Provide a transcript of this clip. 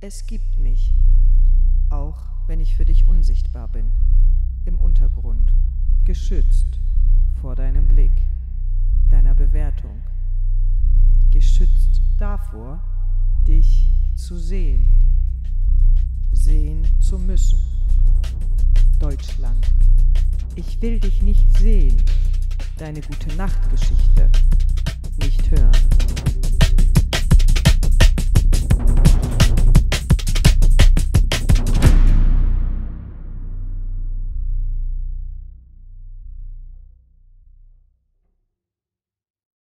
Es gibt mich, auch wenn ich für dich unsichtbar bin, im Untergrund, geschützt vor deinem Blick, deiner Bewertung, geschützt davor, dich zu sehen, sehen zu müssen. Deutschland, ich will dich nicht sehen, deine gute Nachtgeschichte. geschichte.